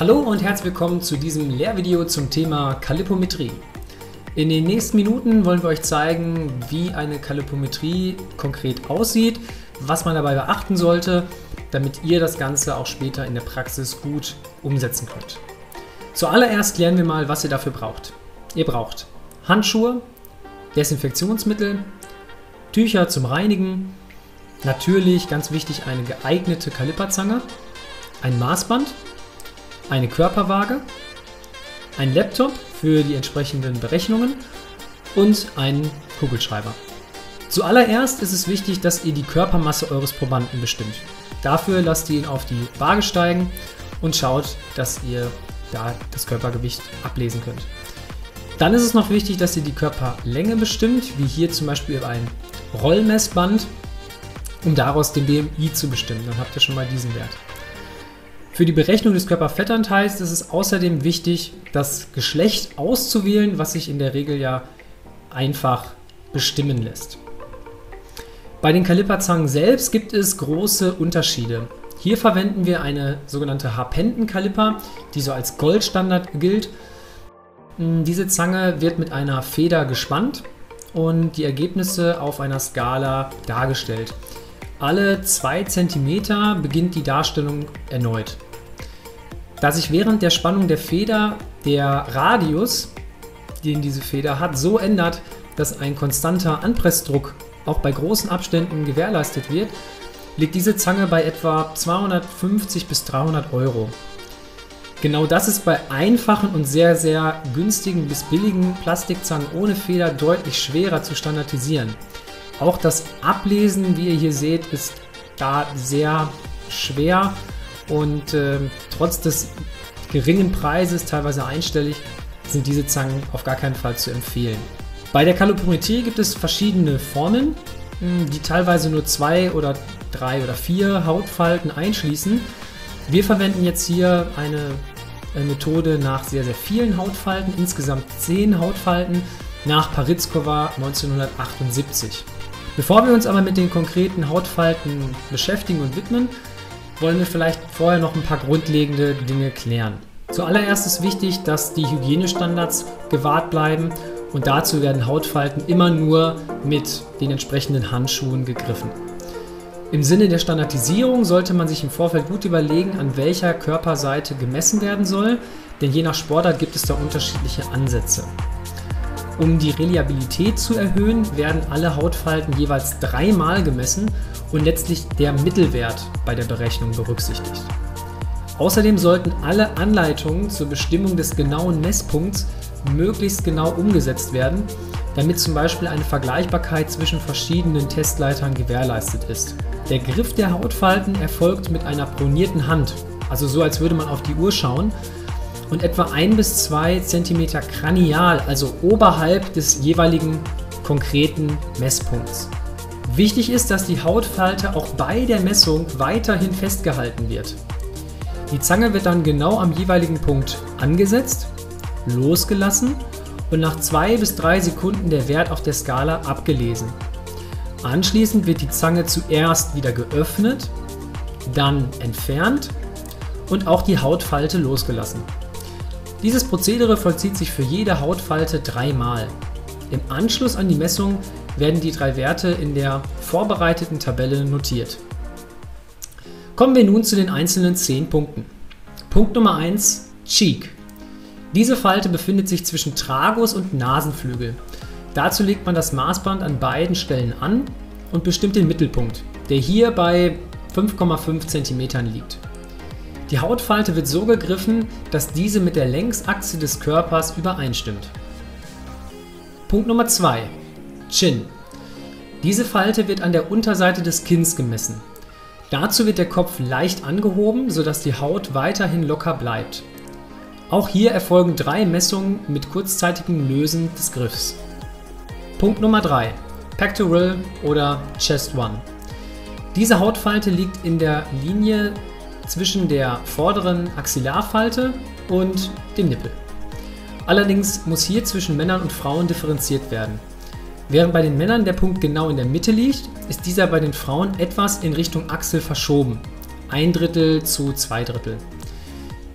Hallo und herzlich willkommen zu diesem Lehrvideo zum Thema Kalipometrie. In den nächsten Minuten wollen wir euch zeigen, wie eine Kalipometrie konkret aussieht, was man dabei beachten sollte, damit ihr das Ganze auch später in der Praxis gut umsetzen könnt. Zuallererst lernen wir mal, was ihr dafür braucht. Ihr braucht Handschuhe, Desinfektionsmittel, Tücher zum Reinigen, natürlich ganz wichtig eine geeignete Kaliperzange, ein Maßband, eine Körperwaage, ein Laptop für die entsprechenden Berechnungen und einen Kugelschreiber. Zuallererst ist es wichtig, dass ihr die Körpermasse eures Probanden bestimmt. Dafür lasst ihr ihn auf die Waage steigen und schaut, dass ihr da das Körpergewicht ablesen könnt. Dann ist es noch wichtig, dass ihr die Körperlänge bestimmt, wie hier zum Beispiel ein Rollmessband, um daraus den BMI zu bestimmen. Dann habt ihr schon mal diesen Wert. Für die Berechnung des Körperfettanteils ist es außerdem wichtig, das Geschlecht auszuwählen, was sich in der Regel ja einfach bestimmen lässt. Bei den Kaliperzangen selbst gibt es große Unterschiede. Hier verwenden wir eine sogenannte Harpenten-Kaliper, die so als Goldstandard gilt. Diese Zange wird mit einer Feder gespannt und die Ergebnisse auf einer Skala dargestellt. Alle 2 cm beginnt die Darstellung erneut. Da sich während der Spannung der Feder der Radius, den diese Feder hat, so ändert, dass ein konstanter Anpressdruck auch bei großen Abständen gewährleistet wird, liegt diese Zange bei etwa 250 bis 300 Euro. Genau das ist bei einfachen und sehr, sehr günstigen bis billigen Plastikzangen ohne Feder deutlich schwerer zu standardisieren. Auch das Ablesen, wie ihr hier seht, ist da sehr schwer und äh, trotz des geringen Preises, teilweise einstellig, sind diese Zangen auf gar keinen Fall zu empfehlen. Bei der Kalipometrie gibt es verschiedene Formen, hm, die teilweise nur zwei oder drei oder vier Hautfalten einschließen. Wir verwenden jetzt hier eine Methode nach sehr, sehr vielen Hautfalten, insgesamt zehn Hautfalten nach Paritzkova 1978. Bevor wir uns aber mit den konkreten Hautfalten beschäftigen und widmen, wollen wir vielleicht vorher noch ein paar grundlegende Dinge klären. Zuallererst ist wichtig, dass die Hygienestandards gewahrt bleiben und dazu werden Hautfalten immer nur mit den entsprechenden Handschuhen gegriffen. Im Sinne der Standardisierung sollte man sich im Vorfeld gut überlegen, an welcher Körperseite gemessen werden soll, denn je nach Sportart gibt es da unterschiedliche Ansätze. Um die Reliabilität zu erhöhen, werden alle Hautfalten jeweils dreimal gemessen und letztlich der Mittelwert bei der Berechnung berücksichtigt. Außerdem sollten alle Anleitungen zur Bestimmung des genauen Messpunkts möglichst genau umgesetzt werden, damit zum Beispiel eine Vergleichbarkeit zwischen verschiedenen Testleitern gewährleistet ist. Der Griff der Hautfalten erfolgt mit einer pronierten Hand, also so als würde man auf die Uhr schauen, und etwa 1 bis 2 cm kranial, also oberhalb des jeweiligen konkreten Messpunkts. Wichtig ist, dass die Hautfalte auch bei der Messung weiterhin festgehalten wird. Die Zange wird dann genau am jeweiligen Punkt angesetzt, losgelassen und nach 2 bis 3 Sekunden der Wert auf der Skala abgelesen. Anschließend wird die Zange zuerst wieder geöffnet, dann entfernt und auch die Hautfalte losgelassen. Dieses Prozedere vollzieht sich für jede Hautfalte dreimal. Im Anschluss an die Messung werden die drei Werte in der vorbereiteten Tabelle notiert. Kommen wir nun zu den einzelnen 10 Punkten. Punkt Nummer 1 Cheek. Diese Falte befindet sich zwischen Tragus und Nasenflügel. Dazu legt man das Maßband an beiden Stellen an und bestimmt den Mittelpunkt, der hier bei 5,5 cm liegt. Die Hautfalte wird so gegriffen, dass diese mit der Längsachse des Körpers übereinstimmt. Punkt Nummer 2. Chin. Diese Falte wird an der Unterseite des Kinns gemessen. Dazu wird der Kopf leicht angehoben, sodass die Haut weiterhin locker bleibt. Auch hier erfolgen drei Messungen mit kurzzeitigem Lösen des Griffs. Punkt Nummer 3. Pectoral oder Chest One. Diese Hautfalte liegt in der Linie zwischen der vorderen Axillarfalte und dem Nippel. Allerdings muss hier zwischen Männern und Frauen differenziert werden. Während bei den Männern der Punkt genau in der Mitte liegt, ist dieser bei den Frauen etwas in Richtung Achsel verschoben. Ein Drittel zu zwei Drittel.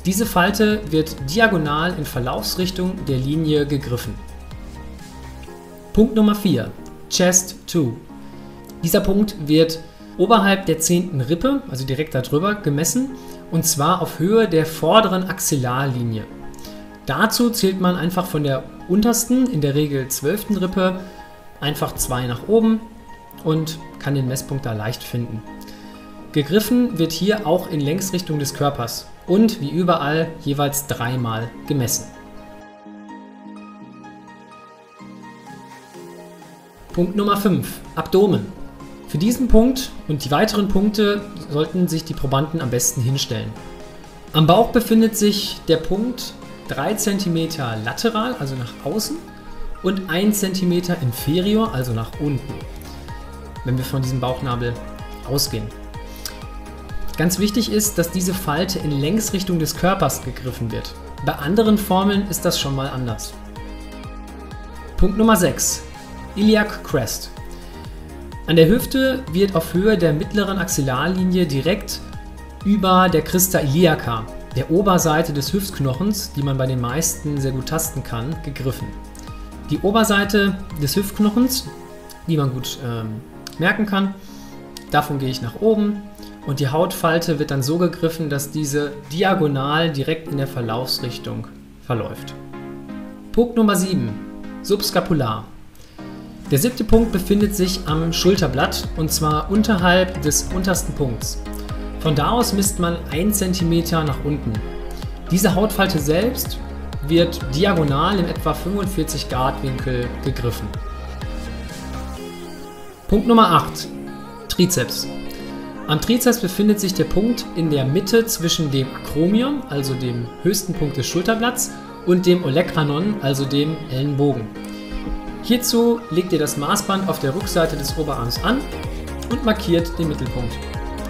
Diese Falte wird diagonal in Verlaufsrichtung der Linie gegriffen. Punkt Nummer 4. Chest 2. Dieser Punkt wird oberhalb der 10. Rippe, also direkt darüber, gemessen und zwar auf Höhe der vorderen Axillarlinie. Dazu zählt man einfach von der untersten, in der Regel 12. Rippe, einfach zwei nach oben und kann den Messpunkt da leicht finden. Gegriffen wird hier auch in Längsrichtung des Körpers und wie überall jeweils dreimal gemessen. Punkt Nummer 5. Abdomen. Für diesen Punkt und die weiteren Punkte sollten sich die Probanden am besten hinstellen. Am Bauch befindet sich der Punkt 3 cm lateral, also nach außen, und 1 cm inferior, also nach unten, wenn wir von diesem Bauchnabel ausgehen. Ganz wichtig ist, dass diese Falte in Längsrichtung des Körpers gegriffen wird. Bei anderen Formeln ist das schon mal anders. Punkt Nummer 6. Iliac Crest. An der Hüfte wird auf Höhe der mittleren Axillarlinie direkt über der Christa iliaca, der Oberseite des Hüftknochens, die man bei den meisten sehr gut tasten kann, gegriffen. Die Oberseite des Hüftknochens, die man gut ähm, merken kann, davon gehe ich nach oben und die Hautfalte wird dann so gegriffen, dass diese diagonal direkt in der Verlaufsrichtung verläuft. Punkt Nummer 7. Subscapular. Der siebte Punkt befindet sich am Schulterblatt und zwar unterhalb des untersten Punkts. Von da aus misst man 1 cm nach unten. Diese Hautfalte selbst wird diagonal im etwa 45 Grad Winkel gegriffen. Punkt Nummer 8. Trizeps. Am Trizeps befindet sich der Punkt in der Mitte zwischen dem Akromion, also dem höchsten Punkt des Schulterblatts, und dem Olecranon, also dem Ellenbogen. Hierzu legt ihr das Maßband auf der Rückseite des Oberarms an und markiert den Mittelpunkt.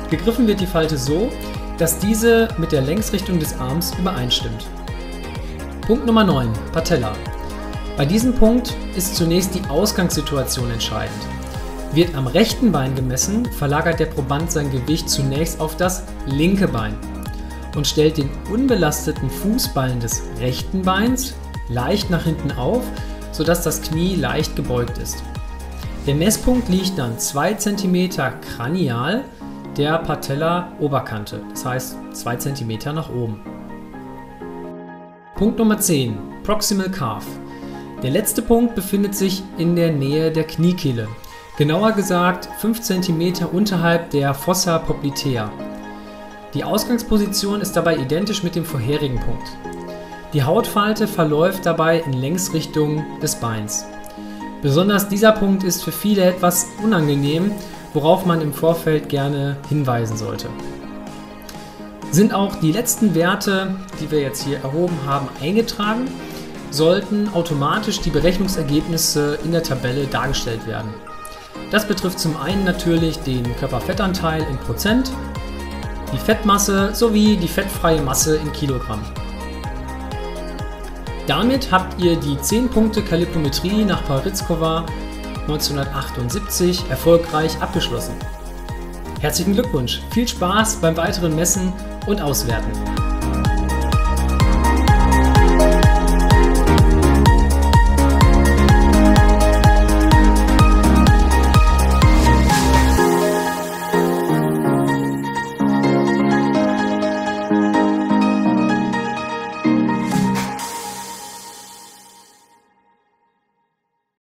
Gegriffen wird die Falte so, dass diese mit der Längsrichtung des Arms übereinstimmt. Punkt Nummer 9. Patella. Bei diesem Punkt ist zunächst die Ausgangssituation entscheidend. Wird am rechten Bein gemessen, verlagert der Proband sein Gewicht zunächst auf das linke Bein und stellt den unbelasteten Fußballen des rechten Beins leicht nach hinten auf, sodass das Knie leicht gebeugt ist. Der Messpunkt liegt dann 2 cm kranial der Patella-Oberkante, das heißt 2 cm nach oben. Punkt Nummer 10. Proximal Calf. Der letzte Punkt befindet sich in der Nähe der Kniekehle. Genauer gesagt 5 cm unterhalb der Fossa poplitea. Die Ausgangsposition ist dabei identisch mit dem vorherigen Punkt. Die Hautfalte verläuft dabei in Längsrichtung des Beins. Besonders dieser Punkt ist für viele etwas unangenehm, worauf man im Vorfeld gerne hinweisen sollte. Sind auch die letzten Werte, die wir jetzt hier erhoben haben, eingetragen, sollten automatisch die Berechnungsergebnisse in der Tabelle dargestellt werden. Das betrifft zum einen natürlich den Körperfettanteil in Prozent, die Fettmasse sowie die fettfreie Masse in Kilogramm. Damit habt ihr die 10 Punkte Kalipometrie nach Paritzkova 1978 erfolgreich abgeschlossen. Herzlichen Glückwunsch, viel Spaß beim weiteren Messen und Auswerten.